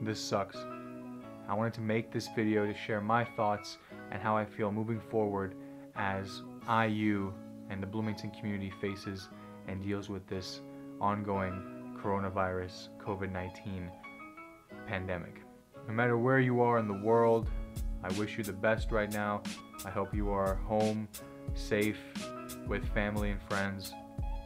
this sucks. I wanted to make this video to share my thoughts and how I feel moving forward as IU and the Bloomington community faces and deals with this ongoing coronavirus COVID 19 pandemic. No matter where you are in the world, I wish you the best right now. I hope you are home, safe, with family and friends,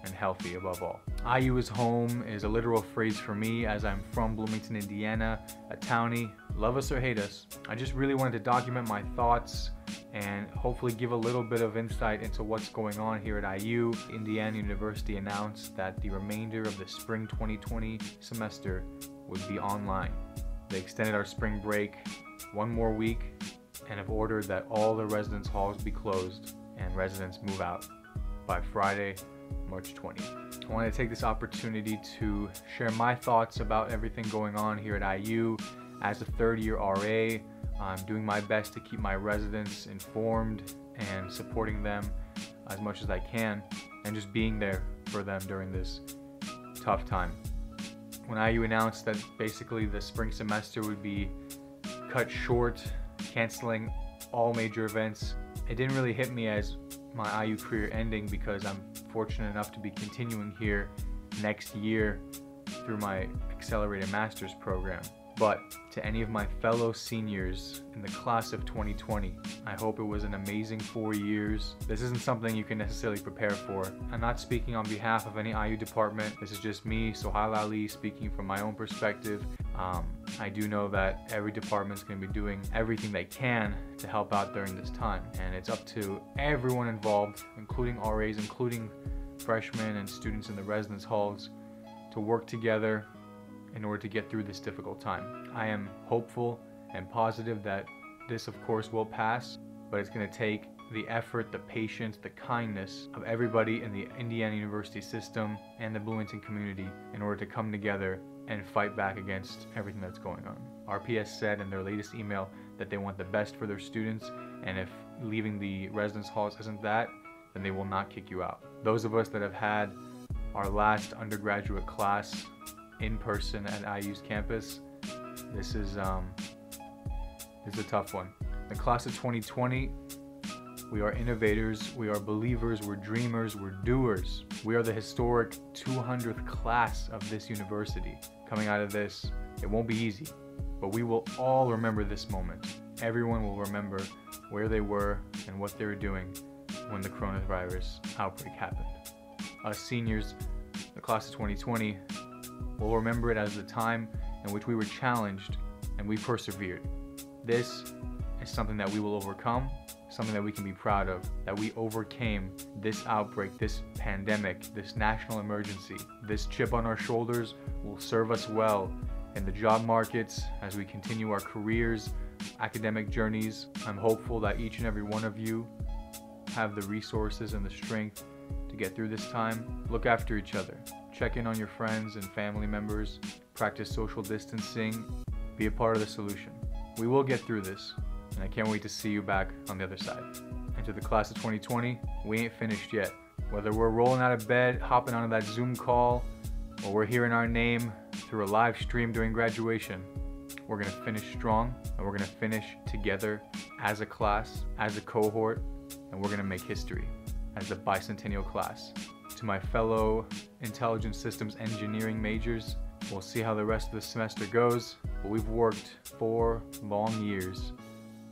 and healthy above all. IU is home is a literal phrase for me as I'm from Bloomington, Indiana, a townie. Love us or hate us. I just really wanted to document my thoughts and hopefully give a little bit of insight into what's going on here at IU. Indiana University announced that the remainder of the spring 2020 semester would be online. They extended our spring break one more week and have ordered that all the residence halls be closed and residents move out by Friday, March 20. I want to take this opportunity to share my thoughts about everything going on here at IU. As a third year RA, I'm doing my best to keep my residents informed and supporting them as much as I can and just being there for them during this tough time. When IU announced that basically the spring semester would be cut short, canceling all major events, it didn't really hit me as my IU career ending because I'm fortunate enough to be continuing here next year through my accelerated master's program. But to any of my fellow seniors in the class of 2020, I hope it was an amazing four years. This isn't something you can necessarily prepare for. I'm not speaking on behalf of any IU department. This is just me, Sohile Ali, speaking from my own perspective. Um, I do know that every department is going to be doing everything they can to help out during this time. And it's up to everyone involved, including RAs, including freshmen and students in the residence halls, to work together in order to get through this difficult time. I am hopeful and positive that this, of course, will pass, but it's going to take the effort, the patience, the kindness of everybody in the Indiana University system and the Bloomington community in order to come together and fight back against everything that's going on. RPS said in their latest email that they want the best for their students, and if leaving the residence halls isn't that, then they will not kick you out. Those of us that have had our last undergraduate class in person at IU's campus. This is um, this is a tough one. The class of 2020, we are innovators, we are believers, we're dreamers, we're doers. We are the historic 200th class of this university. Coming out of this, it won't be easy, but we will all remember this moment. Everyone will remember where they were and what they were doing when the coronavirus outbreak happened. Us seniors, the class of 2020, We'll remember it as the time in which we were challenged and we persevered. This is something that we will overcome, something that we can be proud of, that we overcame this outbreak, this pandemic, this national emergency. This chip on our shoulders will serve us well in the job markets as we continue our careers, academic journeys. I'm hopeful that each and every one of you have the resources and the strength to get through this time. Look after each other. Check in on your friends and family members. Practice social distancing. Be a part of the solution. We will get through this, and I can't wait to see you back on the other side. And to the class of 2020, we ain't finished yet. Whether we're rolling out of bed, hopping onto that Zoom call, or we're hearing our name through a live stream during graduation, we're gonna finish strong and we're gonna finish together as a class, as a cohort, and we're gonna make history as a bicentennial class. To my fellow intelligent systems engineering majors, we'll see how the rest of the semester goes, but we've worked four long years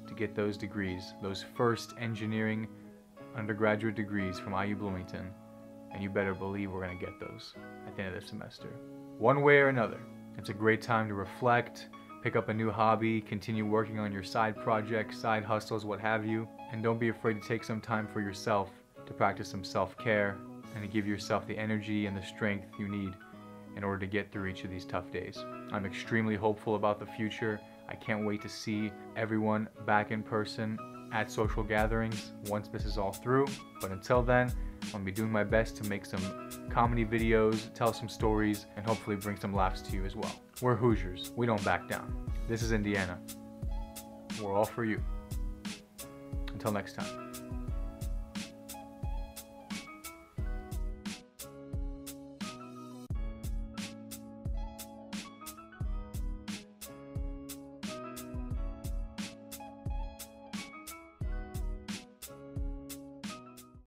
to get those degrees, those first engineering undergraduate degrees from IU Bloomington, and you better believe we're going to get those at the end of the semester. One way or another, it's a great time to reflect, pick up a new hobby, continue working on your side projects, side hustles, what have you, and don't be afraid to take some time for yourself to practice some self-care and to give yourself the energy and the strength you need in order to get through each of these tough days. I'm extremely hopeful about the future. I can't wait to see everyone back in person at social gatherings once this is all through. But until then, I'm gonna be doing my best to make some comedy videos, tell some stories, and hopefully bring some laughs to you as well. We're Hoosiers. We don't back down. This is Indiana. We're all for you. Until next time.